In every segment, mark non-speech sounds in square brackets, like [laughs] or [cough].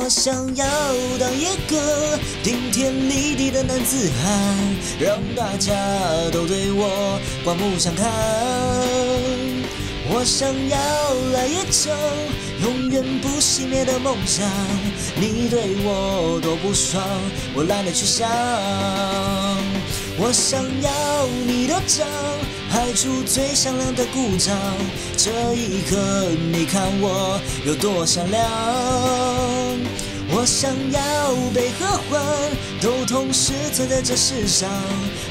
我想要当一个顶天立地的男子汉，让大家都对我刮目相看。我想要来一场永远不熄灭的梦想，你对我多不爽，我懒得去想。我想要你的掌，拍出最响亮的鼓掌，这一刻你看我有多闪亮。我想要被和欢，都同时存在这世上，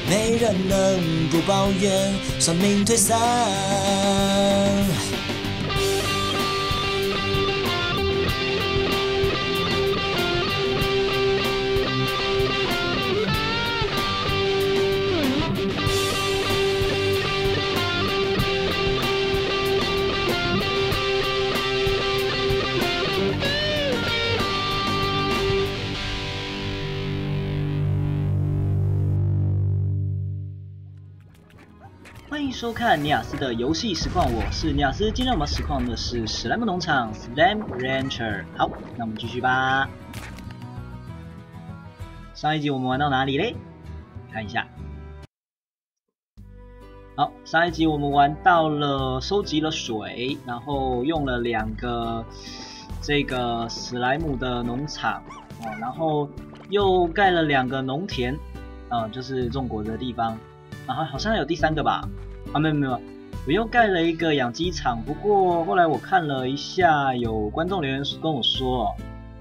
没人能不抱怨，算命推散。迎收看尼亚斯的游戏实况，我是尼亚斯。今天我们实况的是史莱姆农场 Slam Rancher。好，那我们继续吧。上一集我们玩到哪里嘞？看一下。好，上一集我们玩到了收集了水，然后用了两个这个史莱姆的农场哦，然后又盖了两个农田，啊、就是种果子的地方。然后好像有第三个吧？啊，没有没有，我又盖了一个养鸡场。不过后来我看了一下，有观众留言跟我说，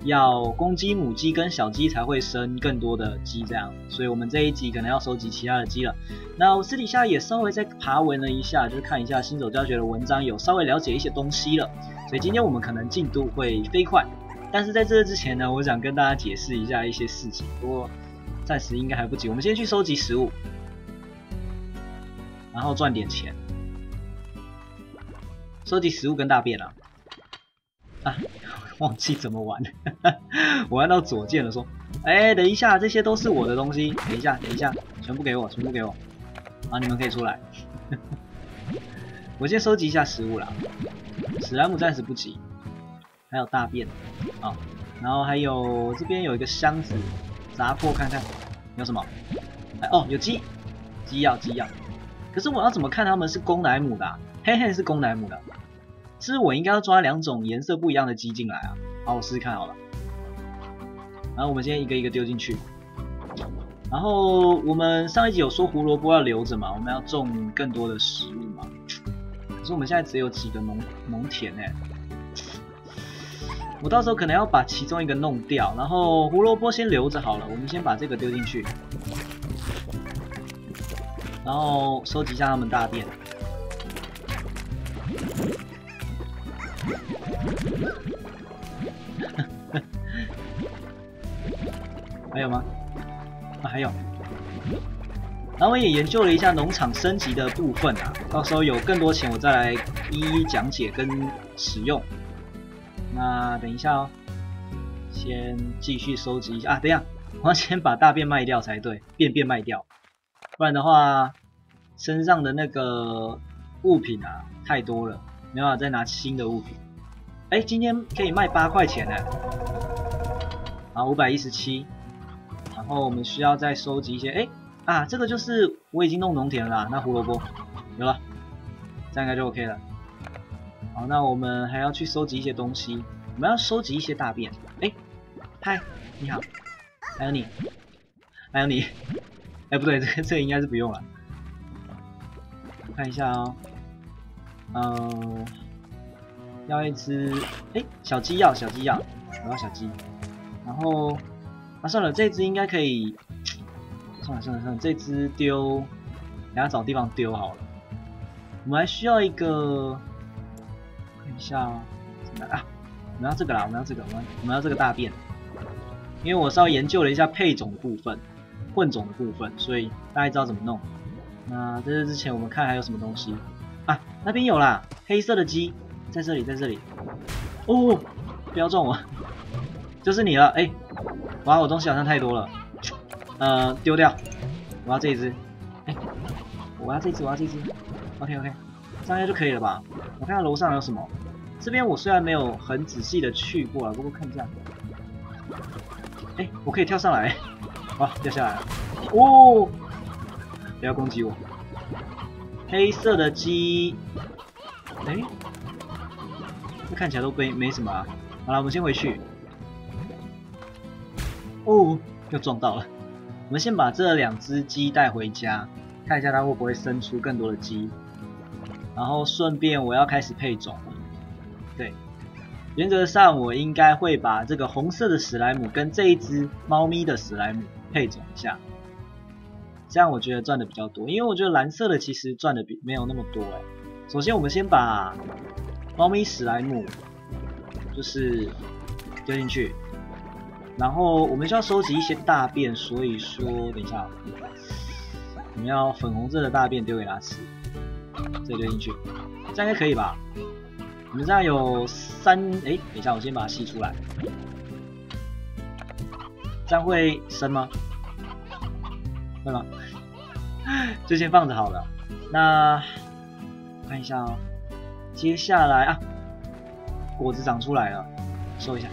要公鸡、母鸡跟小鸡才会生更多的鸡，这样。所以我们这一集可能要收集其他的鸡了。那我私底下也稍微再爬文了一下，就是看一下新手教学的文章，有稍微了解一些东西了。所以今天我们可能进度会飞快，但是在这之前呢，我想跟大家解释一下一些事情。不过暂时应该还不急，我们先去收集食物。然后赚点钱，收集食物跟大便啊！啊，忘记怎么玩，我按到左键了，说，哎，等一下，这些都是我的东西，等一下，等一下，全部给我，全部给我，啊，你们可以出来。[laughs] 我先收集一下食物啦，史莱姆暂时不急，还有大便啊，然后还有这边有一个箱子，砸破看看有什么，哎哦，有鸡，鸡要鸡要。可是我要怎么看他们是公的还是母的、啊？嘿嘿，是公的还是母的？是不是我应该要抓两种颜色不一样的鸡进来啊？好，我试试看好了。然后我们先一个一个丢进去。然后我们上一集有说胡萝卜要留着嘛，我们要种更多的食物嘛。可是我们现在只有几个农农田哎、我到时候可能要把其中一个弄掉，然后胡萝卜先留着好了。我们先把这个丢进去。然后收集一下他们大便。[laughs] 还有吗？啊，还有。然后我也研究了一下农场升级的部分啊，到时候有更多钱我再来一一讲解跟使用。那等一下哦，先继续收集一下啊。等一下，我要先把大便卖掉才对，便便卖掉。不然的话，身上的那个物品啊太多了，没办法再拿新的物品。哎，今天可以卖八块钱呢，好，五百一十七。然后我们需要再收集一些，哎啊，这个就是我已经弄农田了，那胡萝卜有了，这样应该就 OK 了。好，那我们还要去收集一些东西，我们要收集一些大便。哎，嗨，你好，还有你，还有你。哎，不对，这这应该是不用了。看一下哦，嗯，要一只，哎，小鸡要，小鸡要，我要小鸡。然后，啊，算了，这只应该可以，算了算了算了，这只丢，等下找地方丢好了。我们还需要一个，看一下哦，啊？我们要这个啦，我们要这个，我们我们要这个大便，因为我稍微研究了一下配种的部分。混种的部分，所以大家知道怎么弄。那在这之前，我们看还有什么东西啊？那边有啦，黑色的鸡在这里，在这里。哦，不要撞我，[laughs] 就是你了。哎，哇，我东西好像太多了，呃，丢掉。我要这一只。哎，我要这只，我要这只。OK OK，这样就可以了吧？我看看楼上有什么。这边我虽然没有很仔细的去过啊，不过看一下。哎，我可以跳上来，哇，掉下来了，哦，不要攻击我。黑色的鸡，哎，这看起来都没没什么啊。好了，我们先回去。哦，又撞到了。我们先把这两只鸡带回家，看一下它会不会生出更多的鸡。然后顺便我要开始配种了。对，原则上我应该会把这个红色的史莱姆跟这一只猫咪的史莱姆配种一下。这样我觉得赚的比较多，因为我觉得蓝色的其实赚的比没有那么多哎。首先我们先把猫咪史莱姆就是丢进去，然后我们需要收集一些大便，所以说等一下我们要粉红色的大便丢给它吃，这丢进去，这样应该可以吧？我们这样有三哎，等一下我先把它吸出来，这样会生吗？会吗？[laughs] 就先放着好了。那看一下哦，接下来啊，果子长出来了，收一下。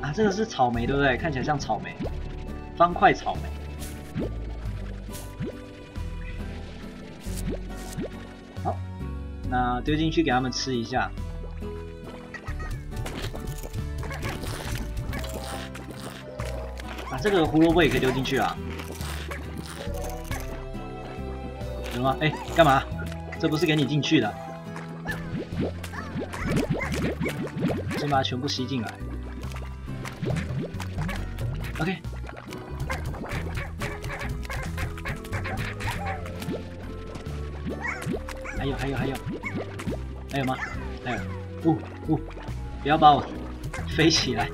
啊，这个是草莓对不对？看起来像草莓，方块草莓。好，那丢进去给他们吃一下。这个胡萝卜也可以丢进去啊。什么？哎，干嘛？这不是给你进去的。先把它全部吸进来。OK。还有还有还有，还有吗？还有。呜呜！不要把我飞起来。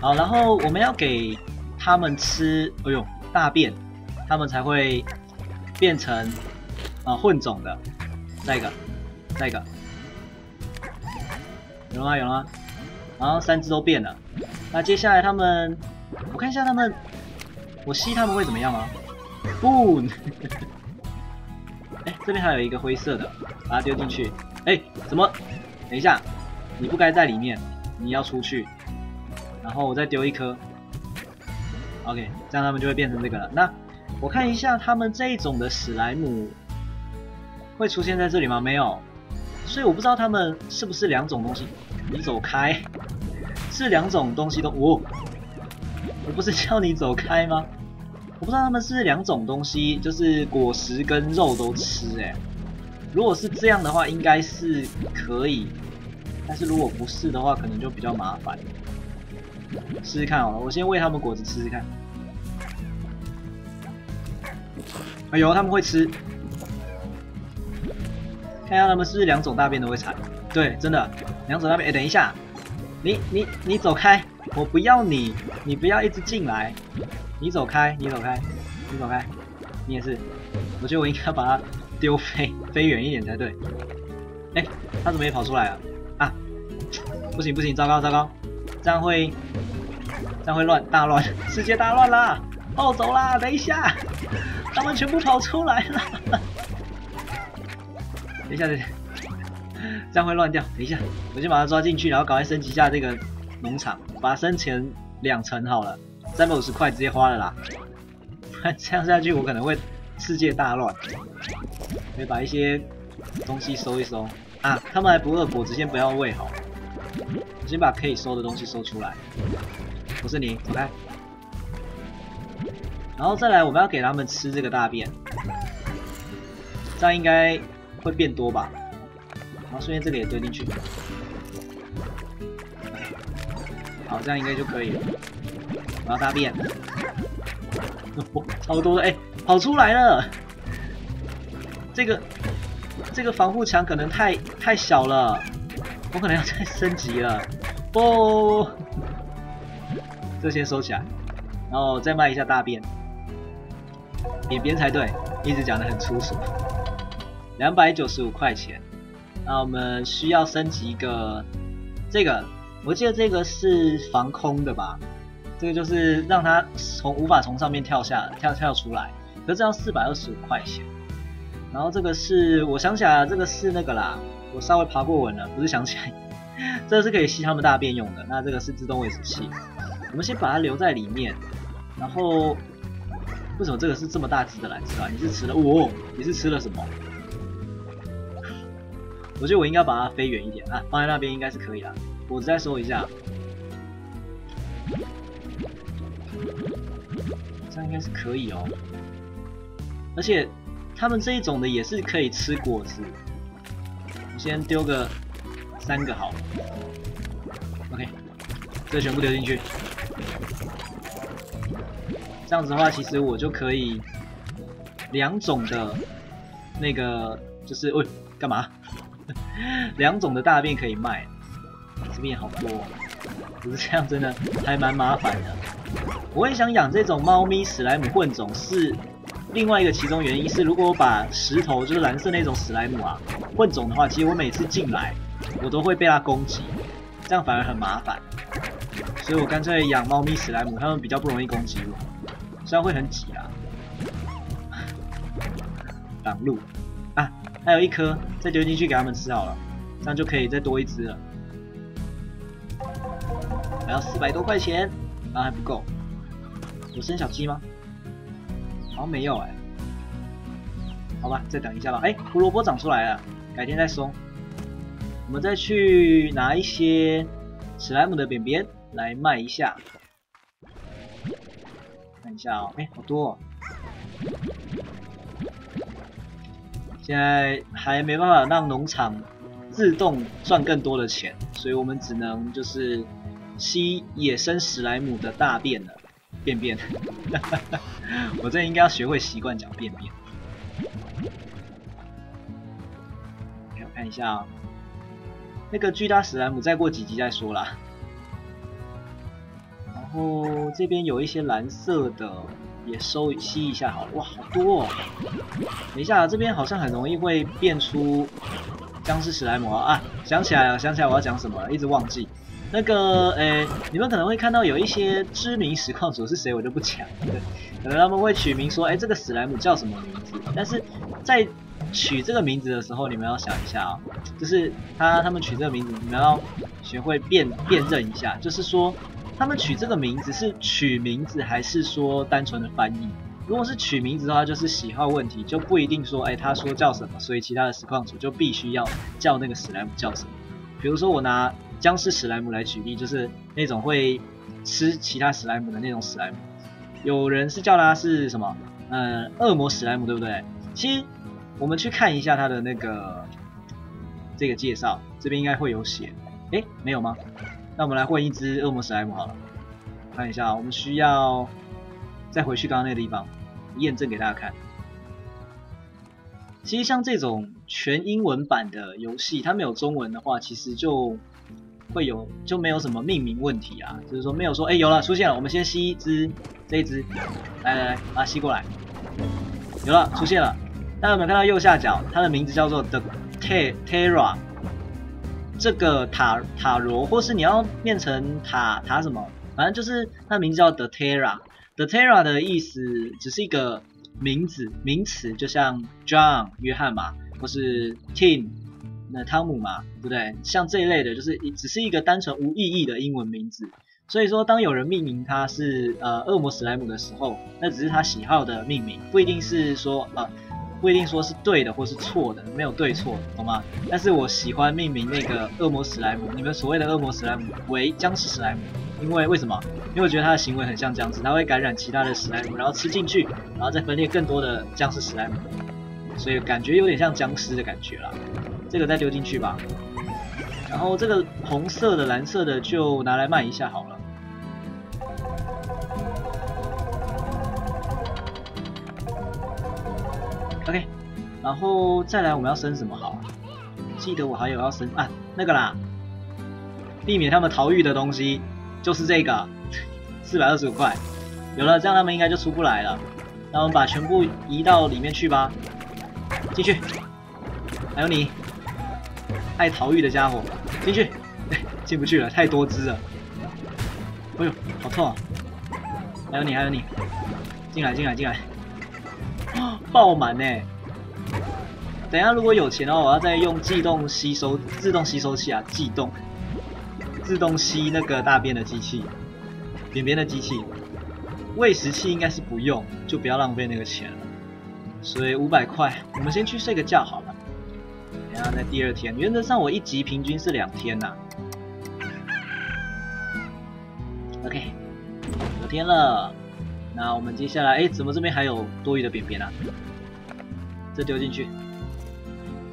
好，然后我们要给他们吃，哎呦，大便，他们才会。变成啊混种的，再一个，再一个，有了吗？有了吗？然后三只都变了。那接下来他们，我看一下他们，我吸他们会怎么样吗？不，[laughs] 哎，这边还有一个灰色的，把它丢进去。哎，怎么？等一下，你不该在里面，你要出去。然后我再丢一颗。OK，这样他们就会变成这个了。那。我看一下，他们这一种的史莱姆会出现在这里吗？没有，所以我不知道他们是不是两种东西。你走开，是两种东西都哦。我不是叫你走开吗？我不知道他们是两种东西，就是果实跟肉都吃哎。如果是这样的话，应该是可以，但是如果不是的话，可能就比较麻烦。试试看好了，我先喂他们果子吃吃看。哎呦，他们会吃，看一下他们是不是两种大便都会踩。对，真的，两种大便。哎，等一下，你你你走开，我不要你，你不要一直进来，你走开，你走开，你走开，你也是。我觉得我应该把它丢飞，[laughs] 飞远一点才对。哎，他怎么也跑出来了？啊，不行不行，糟糕糟糕，这样会这样会乱大乱，[laughs] 世界大乱啦！暴走啦！等一下。[laughs] 他们全部跑出来了！[laughs] 等一下，等一下，这样会乱掉。等一下，我先把它抓进去，然后赶快升级一下这个农场，把它升前两层好了，三百五十块直接花了啦。这样下去，我可能会世界大乱。可以把一些东西收一收啊！他们还不饿，果子先不要喂好。我先把可以收的东西收出来。不是你，走开。然后再来，我们要给他们吃这个大便，这样应该会变多吧？然后顺便这个也丢进去，好，这样应该就可以了。我要大便，[laughs] 超多的，哎，跑出来了！这个这个防护墙可能太太小了，我可能要再升级了。不，这先收起来，然后再卖一下大便。扁扁才对，一直讲的很粗俗。两百九十五块钱，那我们需要升级一个这个，我记得这个是防空的吧？这个就是让它从无法从上面跳下跳跳出来，可是要四百二十五块钱。然后这个是我想起来，这个是那个啦，我稍微爬过文了，不是想起来，[laughs] 这个是可以吸他们大便用的。那这个是自动喂食器，我们先把它留在里面。然后，为什么这个是这么大只的蓝色啊？你是吃了？哦，你是吃了什么？我觉得我应该把它飞远一点啊，放在那边应该是可以的。我再收一下，这样应该是可以哦。而且，他们这一种的也是可以吃果子。先丢个三个好，OK，这全部丢进去。这样子的话，其实我就可以两种的，那个就是喂，干嘛？[laughs] 两种的大便可以卖，这边好多，可是这样真的还蛮麻烦的。我也想养这种猫咪史莱姆混种，是另外一个其中原因是，如果我把石头就是蓝色那种史莱姆啊混种的话，其实我每次进来我都会被它攻击，这样反而很麻烦。所以我干脆养猫咪史莱姆，它们比较不容易攻击我，虽然会很挤啊，挡路啊。还有一颗，再丢进去给他们吃好了，这样就可以再多一只了。还要四百多块钱，那还不够。有生小鸡吗？好像没有哎。好吧，再等一下吧。哎，胡萝卜长出来了，改天再收。我们再去拿一些史莱姆的扁扁来卖一下。看一下哦，哎，好多。哦现在还没办法让农场自动赚更多的钱，所以我们只能就是吸野生史莱姆的大便了，便便。[laughs] 我这应该要学会习惯讲便便。我看一下，那个巨大史莱姆再过几集再说啦。然后这边有一些蓝色的。也收吸一下好了，哇，好多哦！等一下，这边好像很容易会变出僵尸史莱姆啊！想起来了，想起来我要讲什么了，一直忘记。那个，诶，你们可能会看到有一些知名实况主是谁，我就不讲。可能他们会取名说，哎，这个史莱姆叫什么名字？但是在取这个名字的时候，你们要想一下啊，就是他他们取这个名字，你们要学会辨辨认一下，就是说。他们取这个名字是取名字，还是说单纯的翻译？如果是取名字的话，就是喜好问题，就不一定说，哎，他说叫什么，所以其他的实况组就必须要叫那个史莱姆叫什么。比如说我拿僵尸史莱姆来举例，就是那种会吃其他史莱姆的那种史莱姆。有人是叫它是什么？嗯，恶魔史莱姆，对不对？其实我们去看一下它的那个这个介绍，这边应该会有写。哎，没有吗？那我们来混一只恶魔史莱姆好了，看一下，我们需要再回去刚刚那个地方验证给大家看。其实像这种全英文版的游戏，它没有中文的话，其实就会有就没有什么命名问题啊，就是说没有说哎有了出现了，我们先吸一只这一只，来来来把它吸过来，有了出现了，大家有没有看到右下角，它的名字叫做 The Terra。这个塔塔罗，或是你要念成塔塔什么，反正就是它名字叫 The Terra。The Terra 的意思只是一个名字名词，就像 John 约翰嘛，或是 Tim 那汤姆嘛，对不对？像这一类的，就是只是一个单纯无意义的英文名字。所以说，当有人命名它是呃恶魔史莱姆的时候，那只是他喜好的命名，不一定是说呃。不一定说是对的或是错的，没有对错，懂吗？但是我喜欢命名那个恶魔史莱姆，你们所谓的恶魔史莱姆为僵尸史莱姆，因为为什么？因为我觉得他的行为很像僵尸，他会感染其他的史莱姆，然后吃进去，然后再分裂更多的僵尸史莱姆，所以感觉有点像僵尸的感觉了。这个再丢进去吧，然后这个红色的、蓝色的就拿来卖一下好了。OK，然后再来我们要升什么好？记得我还有要升啊那个啦，避免他们逃狱的东西就是这个，四百二十五块，有了这样他们应该就出不来了。那我们把全部移到里面去吧，进去。还有你，爱逃狱的家伙，进去。[laughs] 进不去了，太多只了。哎呦，好痛啊！还有你，还有你，进来，进来，进来。[gasps] 爆满呢！等下如果有钱的话，我要再用悸动吸收自动吸收器啊！悸动，自动吸那个大便的机器，便便的机器。喂食器应该是不用，就不要浪费那个钱了。所以五百块，我们先去睡个觉好了。然后在第二天，原则上我一集平均是两天呐。OK，隔天了。那我们接下来，哎，怎么这边还有多余的便便啊？这丢进去。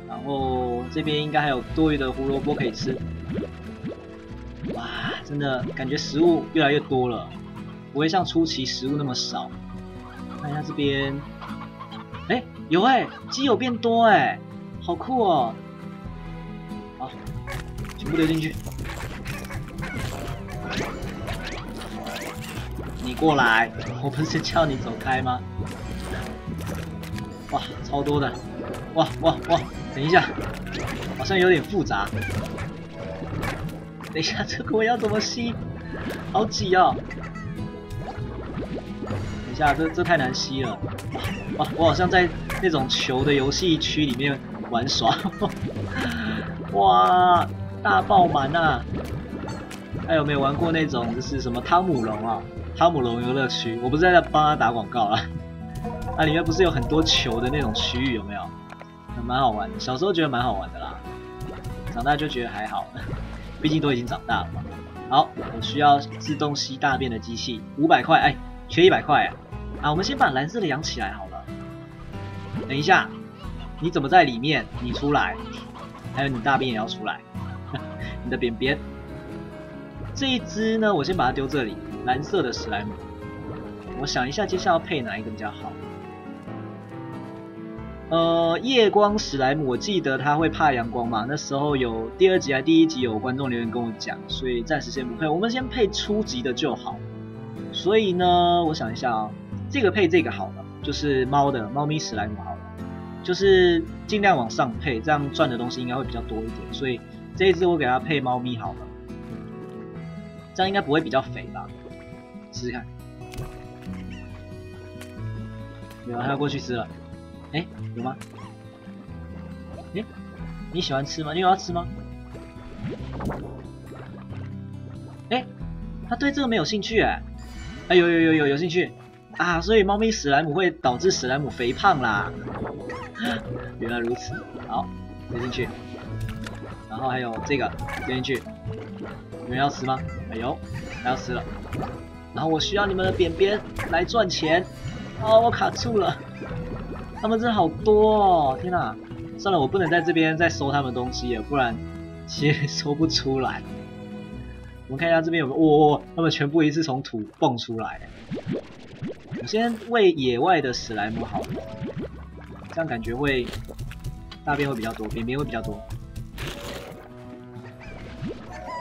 然后这边应该还有多余的胡萝卜可以吃。哇，真的感觉食物越来越多了，不会像初期食物那么少。看一下这边，哎，有哎，鸡有变多哎，好酷哦！好，全部丢进去。你过来，我不是叫你走开吗？哇，超多的！哇哇哇！等一下，好像有点复杂。等一下，这个我要怎么吸？好挤哦！等一下，这这太难吸了。哇，我好像在那种球的游戏区里面玩耍。[laughs] 哇，大爆满啊！还有没有玩过那种就是什么汤姆龙啊？汤姆龙游乐区，我不是在帮他打广告啊。那里面不是有很多球的那种区域，有没有？蛮好玩的，小时候觉得蛮好玩的啦，长大就觉得还好，[laughs] 毕竟都已经长大了嘛。好，我需要自动吸大便的机器，五百块，哎，缺一百块啊！啊，我们先把蓝色的养起来好了。等一下，你怎么在里面？你出来，还有你大便也要出来，[laughs] 你的便便。这一只呢，我先把它丢这里。蓝色的史莱姆，我想一下，接下来要配哪一个比较好？呃，夜光史莱姆，我记得它会怕阳光嘛。那时候有第二集还第一集有观众留言跟我讲，所以暂时先不配。我们先配初级的就好。所以呢，我想一下啊，这个配这个好了，就是猫的猫咪史莱姆好了，就是尽量往上配，这样赚的东西应该会比较多一点。所以这一只我给它配猫咪好了，这样应该不会比较肥吧？试试看，有，他要过去吃了。哎，有吗？哎，你喜欢吃吗？你有要吃吗？哎，他对这个没有兴趣哎。哎，有有有有有兴趣啊！所以猫咪史莱姆会导致史莱姆肥胖啦。[laughs] 原来如此，好，丢进去。然后还有这个丢进去，你们要吃吗？没有，要吃了。然后我需要你们的便便来赚钱，哦，我卡住了，他们真的好多哦，天哪！算了，我不能在这边再收他们东西，不然其实收不出来。我们看一下这边有没有，哇，他们全部一次从土蹦出来。我先喂野外的史莱姆好了，这样感觉会大便会比较多，便便会比较多。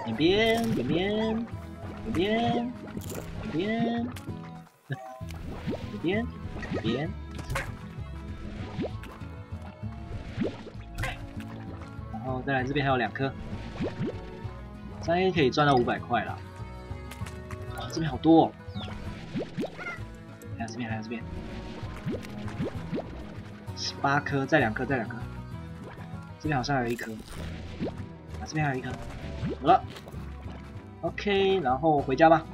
便便，便便，便便。边，这边，这边，然后再来这边还有两颗，三 A 可以赚到五百块了。哇，这边好多！哦！这边，还有这边，十八颗，再两颗，再两颗。这边好像还有一颗，啊，这边还有一颗，好了，OK，然后回家吧。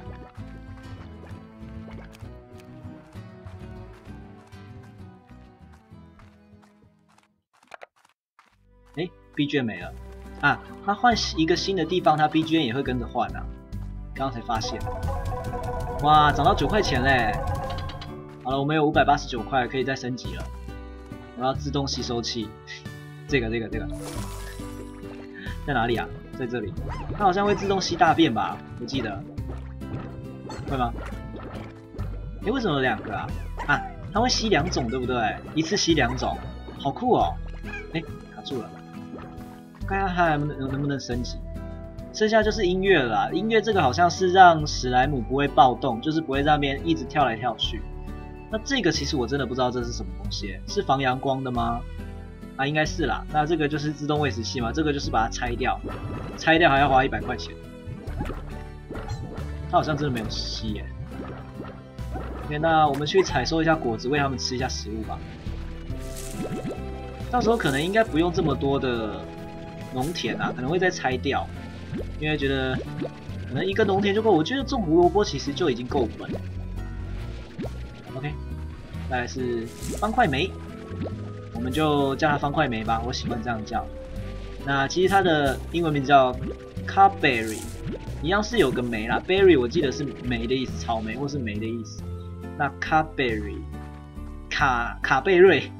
哎 B G M 没了啊！他换一个新的地方，他 B G M 也会跟着换啊！刚刚才发现，哇，涨到九块钱嘞！好了，我们有五百八十九块，可以再升级了。我要自动吸收器，这个这个这个在哪里啊？在这里，它好像会自动吸大便吧？我记得会吗？哎，为什么有两个啊？啊，它会吸两种，对不对？一次吸两种，好酷哦！哎，卡住了。看看它能能能不能升级，剩下就是音乐了。音乐这个好像是让史莱姆不会暴动，就是不会在那边一直跳来跳去。那这个其实我真的不知道这是什么东西，是防阳光的吗？啊，应该是啦。那这个就是自动喂食器嘛，这个就是把它拆掉，拆掉还要花一百块钱。它好像真的没有吸耶。OK，那我们去采收一下果子，喂它们吃一下食物吧。到时候可能应该不用这么多的。农田啊，可能会再拆掉，因为觉得可能一个农田就够。我觉得种胡萝卜其实就已经够本。OK，再来是方块梅，我们就叫它方块梅吧，我喜欢这样叫。那其实它的英文名叫 Carberry，一样是有个梅啦，berry 我记得是梅的意思，草莓或是梅的意思。那 Carberry，卡卡贝瑞，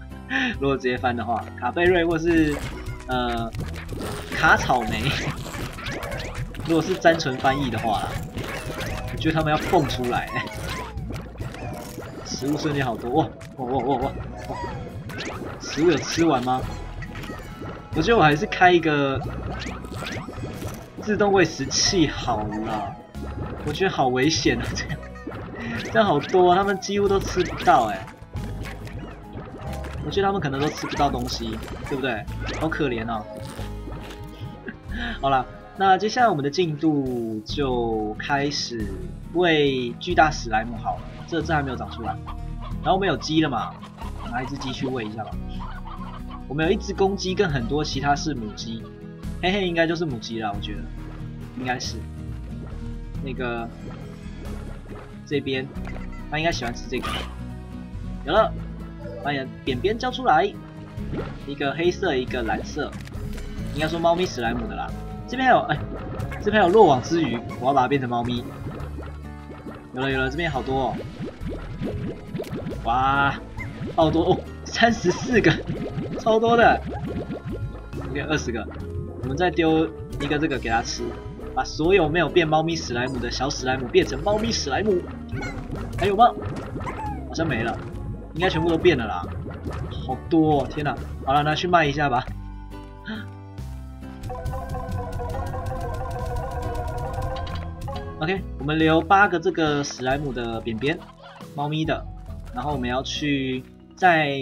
[laughs] 如果直接翻的话，卡贝瑞或是呃卡草莓，如果是单纯翻译的话，我觉得他们要蹦出来。食物瞬间好多哇哇哇哇哇！食物有吃完吗？我觉得我还是开一个自动喂食器好了。我觉得好危险啊，这 [laughs] 样这样好多，他们几乎都吃不到哎。我觉得他们可能都吃不到东西，对不对？好可怜哦。[laughs] 好了，那接下来我们的进度就开始喂巨大史莱姆好了。这这还没有长出来。然后我们有鸡了嘛？拿一只鸡去喂一下吧。我们有一只公鸡跟很多其他是母鸡，嘿嘿，应该就是母鸡了，我觉得应该是。那个这边，它应该喜欢吃这个。有了，把扁扁交出来，一个黑色，一个蓝色，应该说猫咪史莱姆的啦。这边还有，哎，这边有落网之鱼，我要把它变成猫咪。有了有了，这边好多哦。哇，好多哦，三十四个。超多的，OK，二十个，我们再丢一个这个给它吃，把所有没有变猫咪史莱姆的小史莱姆变成猫咪史莱姆，还有吗？好像没了，应该全部都变了啦，好多，哦，天哪！好了，拿去卖一下吧。OK，我们留八个这个史莱姆的扁扁，猫咪的，然后我们要去再。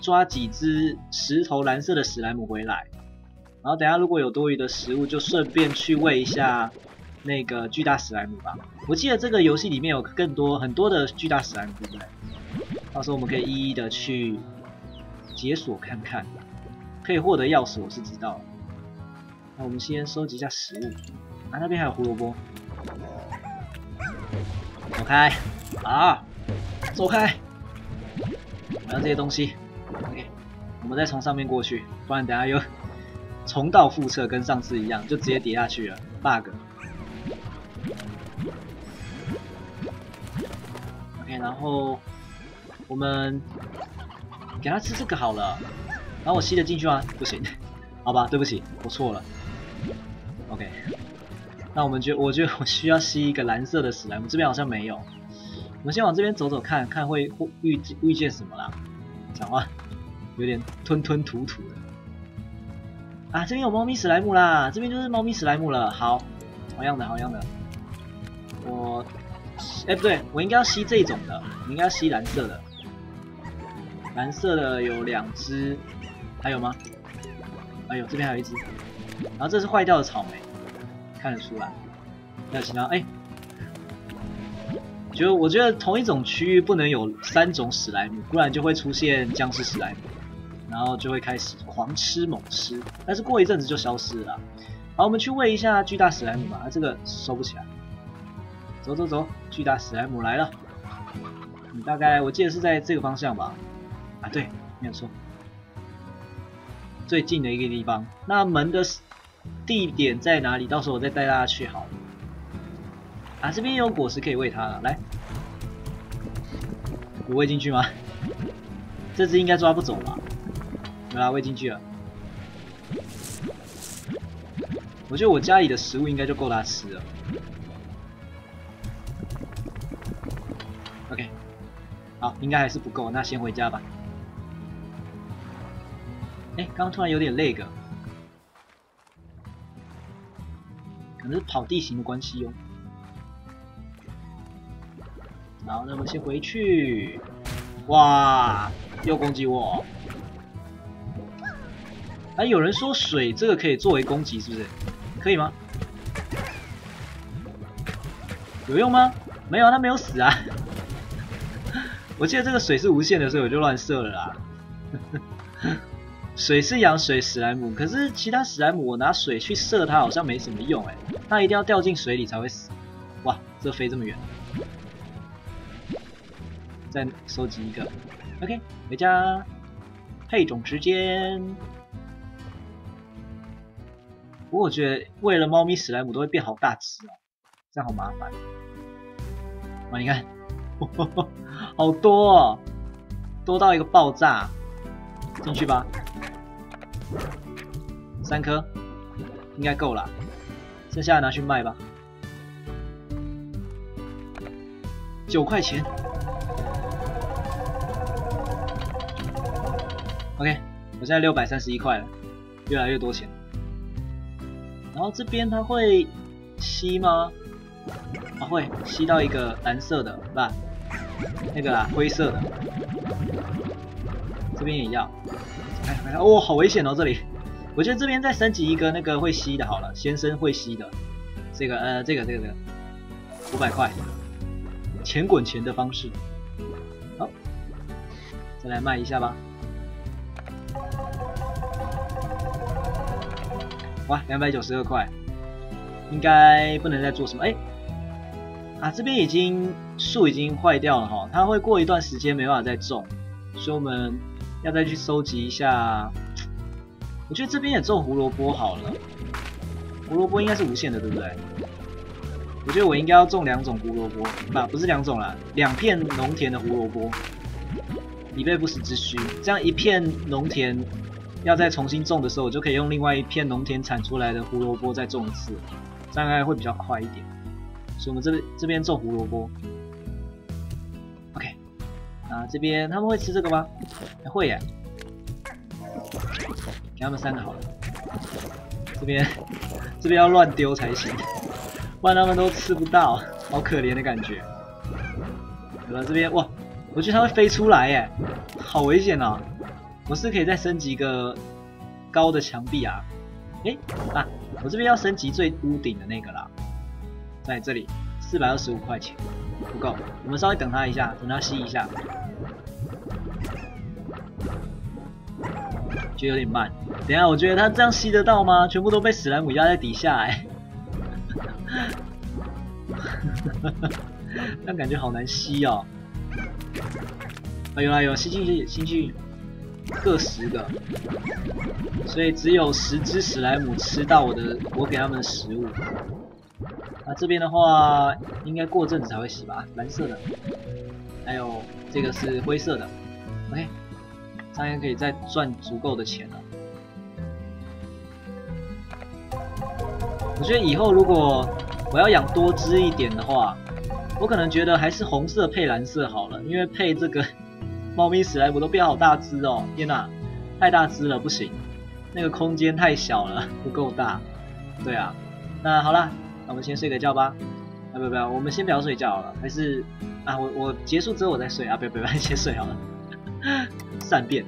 抓几只石头蓝色的史莱姆回来，然后等下如果有多余的食物，就顺便去喂一下那个巨大史莱姆吧。我记得这个游戏里面有更多很多的巨大史莱姆，对不对？到时候我们可以一一的去解锁看看，可以获得钥匙，我是知道。那我们先收集一下食物，啊，那边还有胡萝卜，走开，啊，走开，我要这些东西。OK，我们再从上面过去，不然等下又重蹈覆辙，跟上次一样，就直接跌下去了。bug。OK，然后我们给他吃这个好了。然后我吸得进去吗？不行，好吧，对不起，我错了。OK，那我们就我觉得我需要吸一个蓝色的史莱姆，这边好像没有。我们先往这边走走看看，会遇遇见什么啦？讲话。有点吞吞吐吐的啊！这边有猫咪史莱姆啦，这边就是猫咪史莱姆了。好，好样的，好样的。我，哎，不对，我应该要吸这种的，你应该要吸蓝色的。蓝色的有两只，还有吗？哎呦，这边还有一只。然后这是坏掉的草莓，看得出来。那其他？哎，就我觉得同一种区域不能有三种史莱姆，不然就会出现僵尸史莱姆。然后就会开始狂吃猛吃，但是过一阵子就消失了。好，我们去喂一下巨大史莱姆吧。这个收不起来。走走走，巨大史莱姆来了。你大概我记得是在这个方向吧？啊，对，没有错。最近的一个地方。那门的地点在哪里？到时候我再带大家去好了。啊，这边有果实可以喂它了。来，有喂进去吗？[laughs] 这只应该抓不走吧？没啦，喂进去了。我觉得我家里的食物应该就够它吃了。OK，好，应该还是不够，那先回家吧。哎，刚刚突然有点累个，可能是跑地形的关系哦。好，那么先回去。哇，又攻击我！哎有人说水这个可以作为攻击，是不是？可以吗？有用吗？没有，他没有死啊。[laughs] 我记得这个水是无限的，所以我就乱射了啦。水是养水史莱姆，可是其他史莱姆我拿水去射它好像没什么用哎，它一定要掉进水里才会死。哇，这飞这么远，再收集一个，OK，回家配种时间。不过我觉得喂了猫咪史莱姆都会变好大只哦，这样好麻烦。哇，你看，[laughs] 好多哦，多到一个爆炸，进去吧。三颗，应该够了，剩下拿去卖吧。九块钱。OK，我现在六百三十一块了，越来越多钱。然后这边它会吸吗？啊，会吸到一个蓝色的，不，那个灰色的。这边也要。看看看，哦，好危险哦，这里。我觉得这边再升级一个那个会吸的，好了，先生会吸的。这个，呃，这个，这个，这个，五百块，钱滚钱的方式。好，再来卖一下吧。哇，两百九十二块，应该不能再做什么。哎，啊，这边已经树已经坏掉了哈，它会过一段时间没办法再种，所以我们要再去收集一下。我觉得这边也种胡萝卜好了，胡萝卜应该是无限的，对不对？我觉得我应该要种两种胡萝卜，不，不是两种啦，两片农田的胡萝卜，以备不时之需。这样一片农田。要再重新种的时候，我就可以用另外一片农田产出来的胡萝卜再种一次，大概会比较快一点。所以我们这边这边种胡萝卜。啊这边他们会吃这个吗？会耶，给他们三个好了。这边这边要乱丢才行，不然他们都吃不到，好可怜的感觉。有了这边哇，我觉得它会飞出来耶，好危险啊！我是可以再升级一个高的墙壁啊！哎啊，我这边要升级最屋顶的那个啦，在这里四百二十五块钱不够，我们稍微等他一下，等他吸一下，觉得有点慢。等下我觉得他这样吸得到吗？全部都被史莱姆压在底下哎，[laughs] 但感觉好难吸哦。哎呦哎呦，吸进去，吸进去。各十个，所以只有十只史莱姆吃到我的我给他们的食物。那这边的话，应该过阵子才会洗吧？蓝色的，还有这个是灰色的。OK，这样可以再赚足够的钱了。我觉得以后如果我要养多只一点的话，我可能觉得还是红色配蓝色好了，因为配这个。猫咪史莱姆都变好大只哦！天哪，太大只了，不行，那个空间太小了，不够大。对啊，那好了，我们先睡个觉吧。啊，不不要，我们先不要睡觉了，还是啊，我我结束之后我再睡啊，不要不要，先睡好了。[laughs] 善变。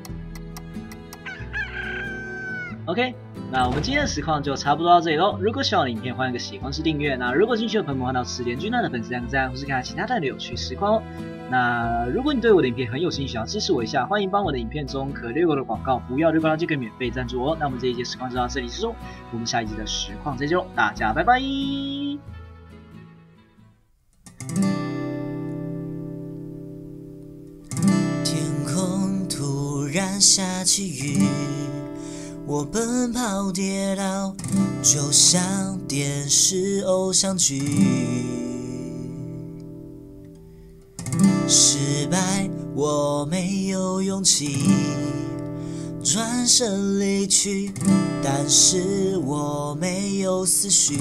OK。那我们今天的实况就差不多到这里喽。如果喜欢我的影片，欢迎个喜欢是订阅。那如果兴趣的朋友，看到此点君娜的粉丝点个赞，或是看其他的有趣实况哦。那如果你对我的影片很有兴趣，想要支持我一下，欢迎帮我的影片中可略过的广告不要略过它，就可以免费赞助哦。那我们这一节实况就到这里结束，我们下一集的实况再见喽，大家拜拜。天空突然下起雨。我奔跑跌倒，就像电视偶像剧。失败，我没有勇气转身离去，但是我没有思绪。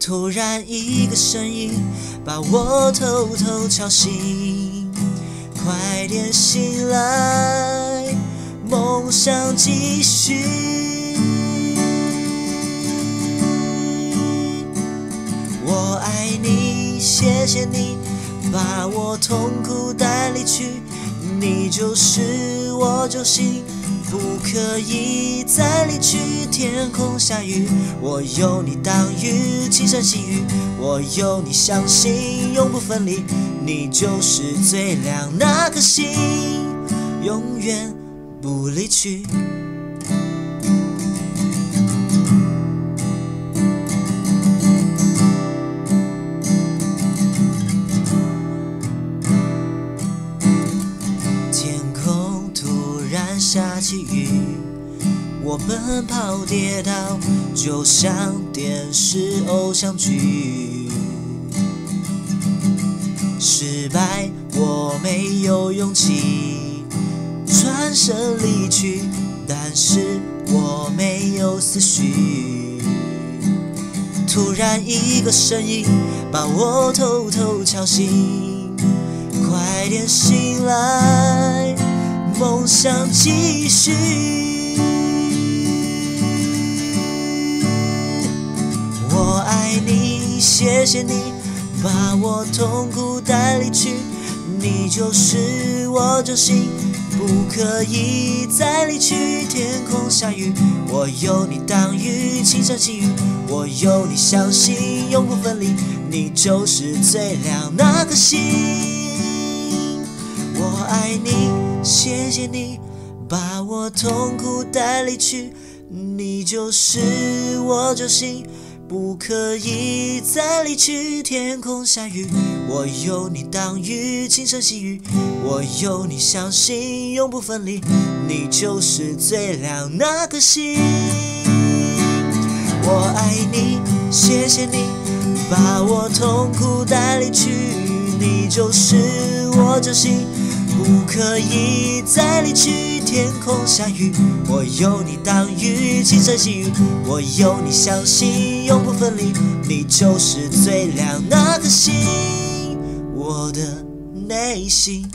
突然一个声音把我偷偷敲醒，快点醒来。梦想继续，我爱你，谢谢你把我痛苦带离去，你就是我救星，不可以再离去。天空下雨，我有你挡雨，轻声细语，我有你相信永不分离，你就是最亮那颗星，永远。不离去。天空突然下起雨，我奔跑跌倒，就像电视偶像剧。失败，我没有勇气转身离去，但是我没有思绪。突然一个声音把我偷偷敲醒，快点醒来，梦想继续。我爱你，谢谢你把我痛苦带离去，你就是我救星，不可以再离去。天空下雨，我有你挡雨，轻声细语，我有你相信，永不分离，你就是最亮那颗星。我爱你，谢谢你把我痛苦带离去，你就是我救星。不可以再离去，天空下雨，我有你挡雨，轻声细语，我有你相信，永不分离，你就是最亮那颗星。我爱你，谢谢你把我痛苦带离去，你就是我真心。不可以再离去，天空下雨，我有你挡雨，轻声细语，我有你相信，永不分离，你就是最亮那颗星，我的内心。